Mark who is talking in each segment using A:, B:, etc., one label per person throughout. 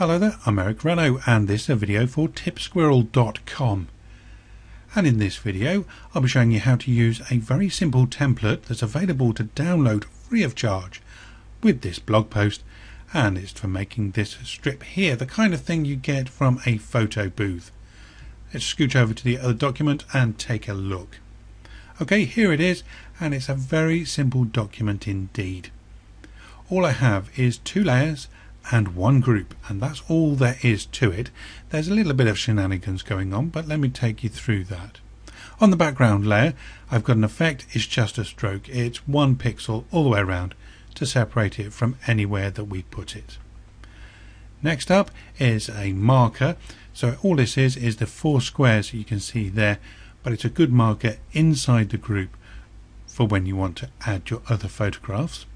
A: Hello there, I'm Eric Renno and this is a video for tipsquirrel.com and in this video I'll be showing you how to use a very simple template that's available to download free of charge with this blog post and it's for making this strip here the kind of thing you get from a photo booth. Let's scooch over to the other document and take a look. Okay here it is and it's a very simple document indeed. All I have is two layers and one group and that's all there is to it. There's a little bit of shenanigans going on but let me take you through that. On the background layer I've got an effect. It's just a stroke. It's one pixel all the way around to separate it from anywhere that we put it. Next up is a marker. So all this is is the four squares that you can see there but it's a good marker inside the group for when you want to add your other photographs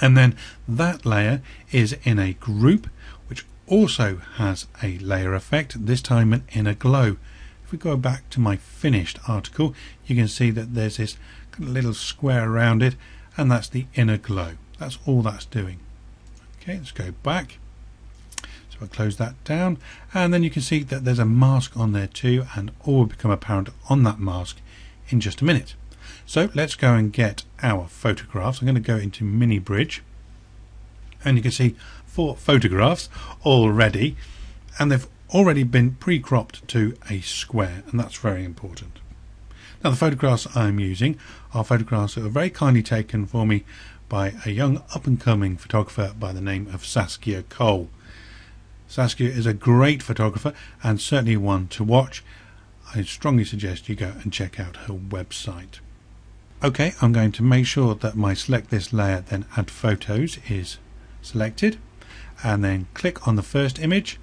A: and then that layer is in a group which also has a layer effect this time an inner glow. If we go back to my finished article you can see that there's this little square around it and that's the inner glow. That's all that's doing. Okay let's go back. So I'll close that down and then you can see that there's a mask on there too and all will become apparent on that mask in just a minute. So let's go and get our photographs. I'm going to go into Mini Bridge and you can see four photographs already and they've already been pre-cropped to a square and that's very important. Now the photographs I'm using are photographs that were very kindly taken for me by a young up-and-coming photographer by the name of Saskia Cole. Saskia is a great photographer and certainly one to watch. I strongly suggest you go and check out her website. Okay, I'm going to make sure that my select this layer then add photos is selected and then click on the first image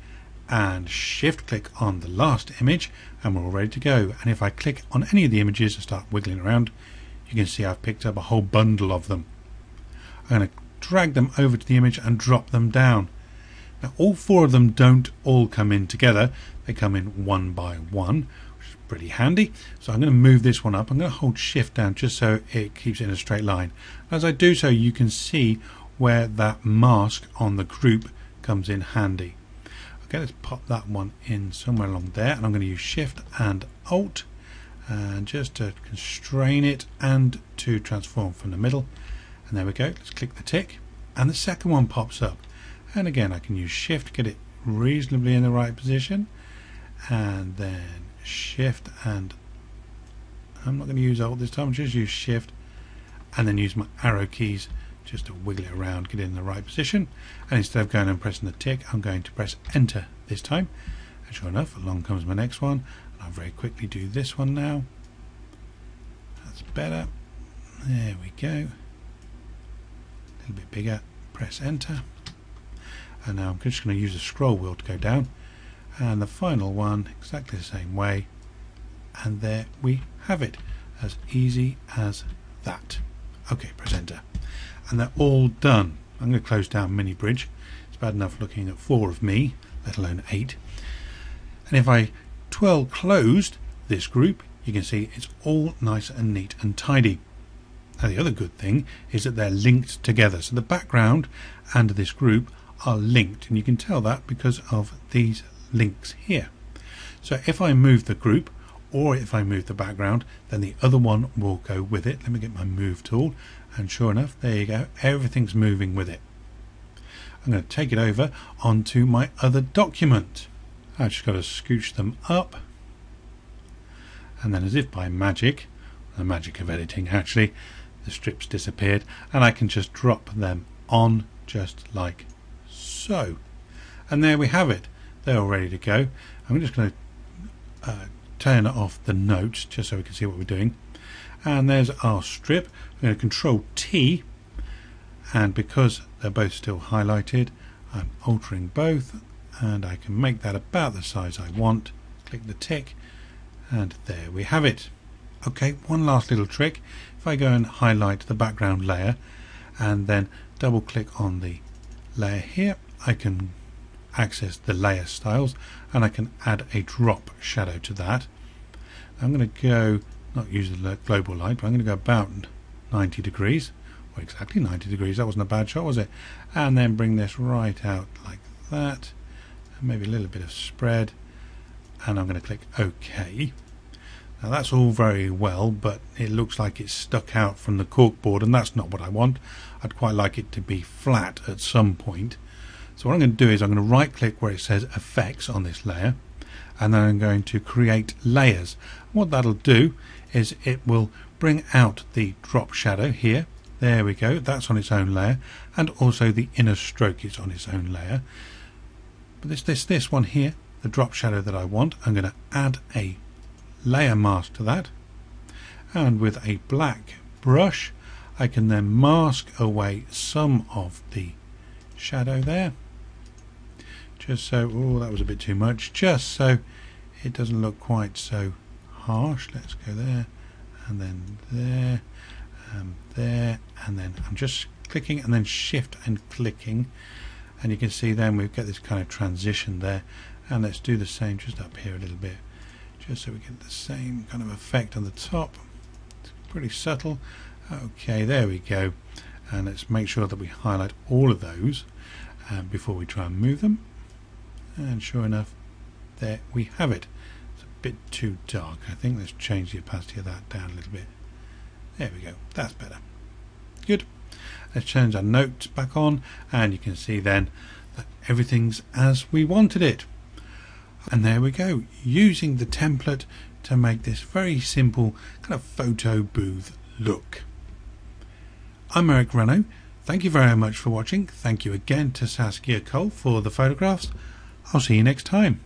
A: and shift click on the last image and we're all ready to go and if I click on any of the images and start wiggling around you can see I've picked up a whole bundle of them. I'm going to drag them over to the image and drop them down. Now all four of them don't all come in together they come in one by one which is pretty handy. So I'm going to move this one up. I'm going to hold shift down just so it keeps in a straight line. As I do so you can see where that mask on the group comes in handy. Okay, let's pop that one in somewhere along there and I'm going to use shift and alt and just to constrain it and to transform from the middle and there we go let's click the tick and the second one pops up and again I can use shift to get it reasonably in the right position and then shift and I'm not going to use alt this time, just use shift and then use my arrow keys just to wiggle it around, get it in the right position. And instead of going and pressing the tick, I'm going to press enter this time. And sure enough, along comes my next one. And I'll very quickly do this one now. That's better. There we go. A little bit bigger. Press enter. And now I'm just going to use the scroll wheel to go down. And the final one exactly the same way. And there we have it as easy as that. Okay press enter and they're all done. I'm going to close down mini bridge. It's bad enough looking at four of me let alone eight. And if I twirl closed this group you can see it's all nice and neat and tidy. Now the other good thing is that they're linked together. So the background and this group are linked and you can tell that because of these links here. So if I move the group or if I move the background then the other one will go with it. Let me get my move tool and sure enough there you go everything's moving with it. I'm going to take it over onto my other document. I've just got to scooch them up and then as if by magic, the magic of editing actually, the strips disappeared and I can just drop them on just like so. And there we have it they're all ready to go. I'm just going to uh, turn off the notes just so we can see what we're doing. And there's our strip. I'm going to control T and because they're both still highlighted I'm altering both and I can make that about the size I want. Click the tick and there we have it. Okay, one last little trick. If I go and highlight the background layer and then double click on the layer here, I can access the layer styles and I can add a drop shadow to that. I'm going to go, not use the global light, but I'm going to go about 90 degrees, or exactly 90 degrees, that wasn't a bad shot was it? And then bring this right out like that. Maybe a little bit of spread. And I'm going to click OK now that's all very well but it looks like it's stuck out from the corkboard and that's not what I want. I'd quite like it to be flat at some point. So what I'm going to do is I'm going to right click where it says effects on this layer and then I'm going to create layers. What that'll do is it will bring out the drop shadow here. There we go that's on its own layer and also the inner stroke is on its own layer. But this this this one here the drop shadow that I want I'm going to add a layer mask to that. And with a black brush I can then mask away some of the shadow there. Just so oh that was a bit too much. Just so it doesn't look quite so harsh. Let's go there and then there and there and then I'm just clicking and then shift and clicking. And you can see then we get this kind of transition there. And let's do the same just up here a little bit just so we get the same kind of effect on the top. It's pretty subtle. Okay there we go. And let's make sure that we highlight all of those um, before we try and move them. And sure enough there we have it. It's a bit too dark I think. Let's change the opacity of that down a little bit. There we go. That's better. Good. Let's change our notes back on and you can see then that everything's as we wanted it and there we go using the template to make this very simple kind of photo booth look. I'm Eric Renno thank you very much for watching. Thank you again to Saskia Cole for the photographs. I'll see you next time.